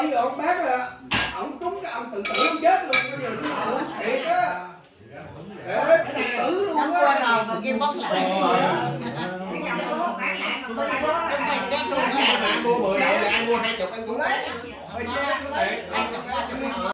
Ông Long ông bác là ông trúng cái ông tự tử ông chết luôn cái điều nó hậu thiệt á để tự tử luôn á qua rồi mà kia bóc lại. Ờ. cái nhà cô bán lại còn có lại đó là cái chết luôn. Ai mà mua mười triệu thì ai mua 20 anh cũng lấy.